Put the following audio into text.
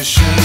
mission.